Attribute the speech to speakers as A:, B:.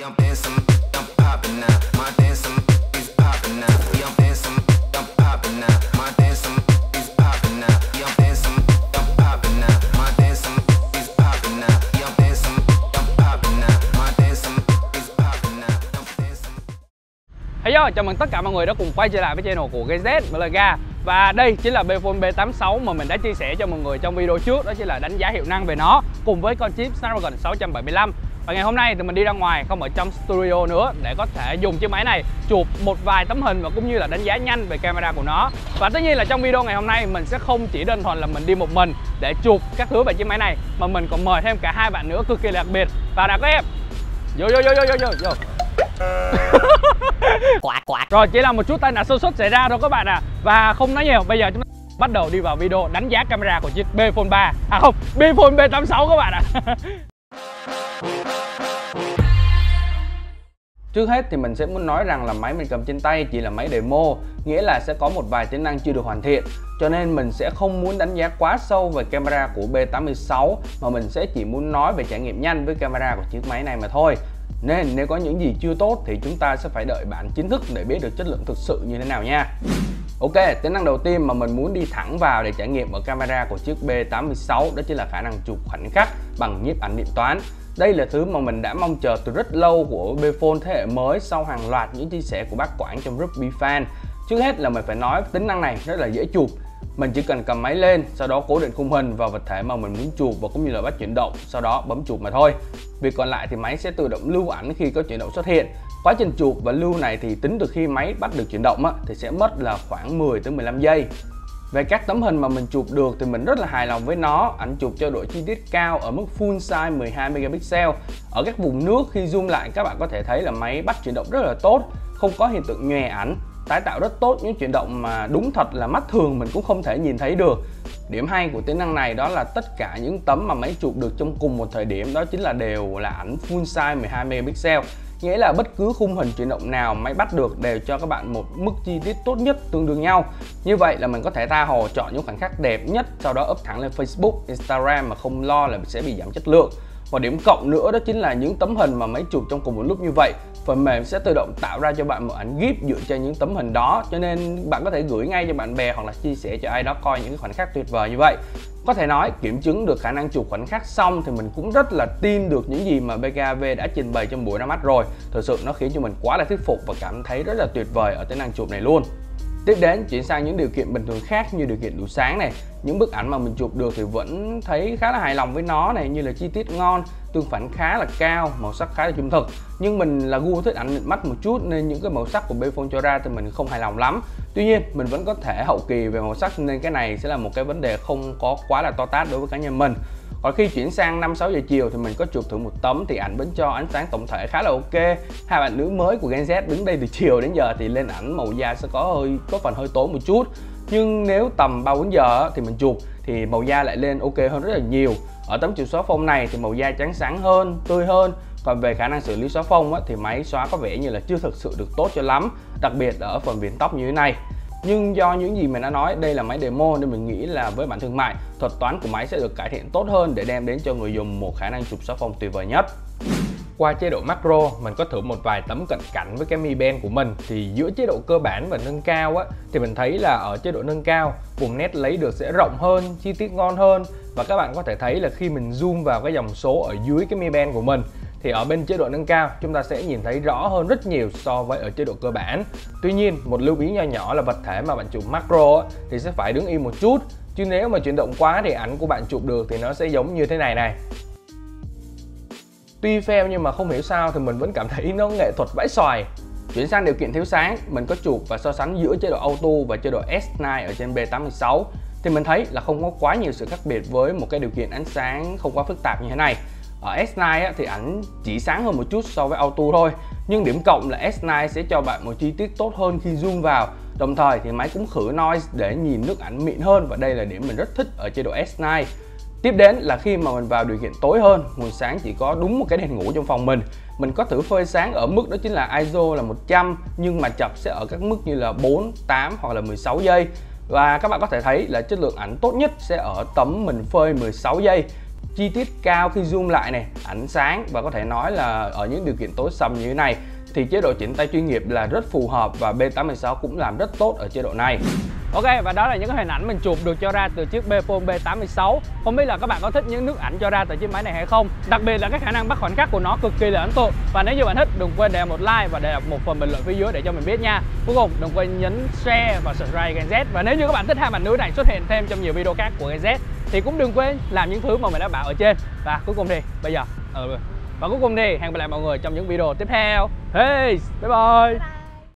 A: I'm
B: chào mừng tất cả mọi người đã cùng quay trở lại với channel của GZ MLG Và đây chính là Bphone B86 mà mình đã chia sẻ cho mọi người trong video trước, Đó chính là đánh giá hiệu năng về nó, cùng với con chip Snapdragon 675 và ngày hôm nay thì mình đi ra ngoài không ở trong studio nữa để có thể dùng chiếc máy này chụp một vài tấm hình và cũng như là đánh giá nhanh về camera của nó. Và tất nhiên là trong video ngày hôm nay mình sẽ không chỉ đơn thuần là mình đi một mình để chụp các thứ về chiếc máy này Mà mình còn mời thêm cả hai bạn nữa cực kỳ đặc biệt. Và đã có em? Vô vô vô vô vô vô vô.
C: Quạt quạt.
B: Rồi chỉ là một chút tai nạn sơ suất xảy ra thôi các bạn à Và không nói nhiều, bây giờ chúng ta bắt đầu đi vào video đánh giá camera của chiếc Bphone 3 À không, Bphone B86 các bạn ạ Trước hết thì mình sẽ muốn nói rằng là máy mình cầm trên tay chỉ là máy demo Nghĩa là sẽ có một vài tính năng chưa được hoàn thiện. Cho nên mình sẽ không muốn đánh giá quá sâu về camera của B86 Mà mình sẽ chỉ muốn nói về trải nghiệm nhanh với camera của chiếc máy này mà thôi. Nên nếu có những gì chưa tốt thì chúng ta sẽ phải đợi bản chính thức để biết được chất lượng thực sự như thế nào nha. Ok, tính năng đầu tiên mà mình muốn đi thẳng vào để trải nghiệm ở camera của chiếc B86 đó chính là khả năng chụp khoảnh khắc bằng nhiếp ảnh điện toán đây là thứ mà mình đã mong chờ từ rất lâu của Bphone thế hệ mới sau hàng loạt những chia sẻ của bác Quảng trong group BFan. Trước hết là mình phải nói tính năng này rất là dễ chụp. Mình chỉ cần cầm máy lên, sau đó cố định khung hình vào vật thể mà mình muốn chụp và cũng như là bắt chuyển động, sau đó bấm chụp mà thôi. Việc còn lại thì máy sẽ tự động lưu ảnh khi có chuyển động xuất hiện. Quá trình chụp và lưu này thì tính từ khi máy bắt được chuyển động á, thì sẽ mất là khoảng 10 tới 15 giây. Về các tấm hình mà mình chụp được thì mình rất là hài lòng với nó. Ảnh chụp cho độ chi tiết cao ở mức full size 12 megapixel. Ở các vùng nước, khi zoom lại, các bạn có thể thấy là máy bắt chuyển động rất là tốt, Không có hiện tượng nhòe ảnh. Tái tạo rất tốt, những chuyển động mà đúng thật là mắt thường mình cũng không thể nhìn thấy được. Điểm hay của tính năng này đó là tất cả những tấm mà máy chụp được trong cùng một thời điểm đó chính là đều là ảnh full size 12 megapixel. Nghĩa là bất cứ khung hình chuyển động nào máy bắt được đều cho các bạn một mức chi tiết tốt nhất tương đương nhau. Như vậy là mình có thể tha hồ chọn những khoảnh khắc đẹp nhất sau đó up thẳng lên Facebook, Instagram mà không lo là sẽ bị giảm chất lượng và điểm cộng nữa đó chính là những tấm hình mà máy chụp trong cùng một lúc như vậy, phần mềm sẽ tự động tạo ra cho bạn một ảnh GIF dựa trên những tấm hình đó. Cho nên bạn có thể gửi ngay cho bạn bè hoặc là chia sẻ cho ai đó coi những khoảnh khắc tuyệt vời như vậy. Có thể nói, kiểm chứng được khả năng chụp khoảnh khắc xong thì mình cũng rất là tin được những gì mà BKV đã trình bày trong buổi ra mắt rồi. Thực sự nó khiến cho mình quá là thuyết phục và cảm thấy rất là tuyệt vời ở tính năng chụp này luôn. Tiếp đến chuyển sang những điều kiện bình thường khác như điều kiện đủ sáng này. Những bức ảnh mà mình chụp được thì vẫn thấy khá là hài lòng với nó này Như là chi tiết ngon, tương phản khá là cao, màu sắc khá là trung thực. Nhưng mình là gu thích ảnh mắt một chút nên những cái màu sắc của Bphone cho ra thì mình không hài lòng lắm. Tuy nhiên mình vẫn có thể hậu kỳ về màu sắc nên cái này sẽ là một cái vấn đề không có quá là to tát đối với cá nhân mình còn khi chuyển sang 5 6 giờ chiều thì mình có chụp thử một tấm thì ảnh bên cho ánh sáng tổng thể khá là ok. Hai bạn nữ mới của Gen Z đứng đây từ chiều đến giờ thì lên ảnh màu da sẽ có hơi có phần hơi tối một chút. Nhưng nếu tầm 3 4 giờ thì mình chụp thì màu da lại lên ok hơn rất là nhiều. Ở tấm chụp xóa phông này thì màu da trắng sáng hơn, tươi hơn. Còn về khả năng xử lý xóa phông á, thì máy xóa có vẻ như là chưa thực sự được tốt cho lắm, đặc biệt ở phần viền tóc như thế này nhưng do những gì mình đã nói, đây là máy demo nên mình nghĩ là với bản thương mại, thuật toán của máy sẽ được cải thiện tốt hơn để đem đến cho người dùng một khả năng chụp xóa tuyệt vời nhất. Qua chế độ macro, mình có thử một vài tấm cận cảnh với cái Mi Band của mình. Thì giữa chế độ cơ bản và nâng cao á, thì mình thấy là ở chế độ nâng cao, vùng nét lấy được sẽ rộng hơn, chi tiết ngon hơn. Và các bạn có thể thấy là khi mình zoom vào cái dòng số ở dưới cái Mi Band của mình thì ở bên chế độ nâng cao chúng ta sẽ nhìn thấy rõ hơn rất nhiều so với ở chế độ cơ bản. Tuy nhiên một lưu ý nho nhỏ là vật thể mà bạn chụp macro thì sẽ phải đứng im một chút. Chứ nếu mà chuyển động quá thì ảnh của bạn chụp được thì nó sẽ giống như thế này này. Tuy fail nhưng mà không hiểu sao thì mình vẫn cảm thấy nó nghệ thuật vãi xoài. Chuyển sang điều kiện thiếu sáng, mình có chụp và so sánh giữa chế độ auto và chế độ S9 ở trên B86 thì mình thấy là không có quá nhiều sự khác biệt với một cái điều kiện ánh sáng không quá phức tạp như thế này ở S9 á, thì ảnh chỉ sáng hơn một chút so với auto thôi. Nhưng điểm cộng là S9 sẽ cho bạn một chi tiết tốt hơn khi zoom vào. Đồng thời thì máy cũng khử noise để nhìn nước ảnh mịn hơn và đây là điểm mình rất thích ở chế độ S9 Tiếp đến là khi mà mình vào điều kiện tối hơn, nguồn sáng chỉ có đúng một cái đèn ngủ trong phòng mình. Mình có thử phơi sáng ở mức đó chính là ISO là 100 nhưng mà chập sẽ ở các mức như là 4, 8 hoặc là 16 giây. Và các bạn có thể thấy là chất lượng ảnh tốt nhất sẽ ở tấm mình phơi 16 giây chi tiết cao khi zoom lại này, ánh sáng và có thể nói là ở những điều kiện tối sầm như thế này thì chế độ chỉnh tay chuyên nghiệp là rất phù hợp và B86 cũng làm rất tốt ở chế độ này. Ok và đó là những cái hình ảnh mình chụp được cho ra từ chiếc Bphone B86 Không biết là các bạn có thích những nước ảnh cho ra từ chiếc máy này hay không. Đặc biệt là cái khả năng bắt khoảnh khắc của nó cực kỳ là ấn tượng. Và nếu như bạn thích đừng quên để một like và để một phần bình luận phía dưới để cho mình biết nha. Cuối cùng đừng quên nhấn share và subscribe Gen Z. Và nếu như các bạn thích hai bạn nữ này xuất hiện thêm trong nhiều video khác của Gen Z Thì cũng đừng quên làm những thứ mà mình đã bảo ở trên. Và cuối cùng thì bây giờ ừ, Và cuối cùng thì hẹn gặp lại mọi người trong những video tiếp theo. Peace. Bye bye, bye.